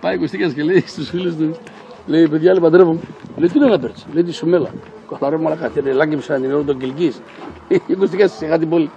Πάει κουστίκα και λέει στους φίλους του, λέει παιδιά λέει παντρεύομαι. Λέει τι είναι να πέρτσι, λέει τη σουμέλα. Καθαρό μαλακά, τι είναι, λάγκεψα την ώρα των Κυλκή. Η κουστίκα σε την πόλη.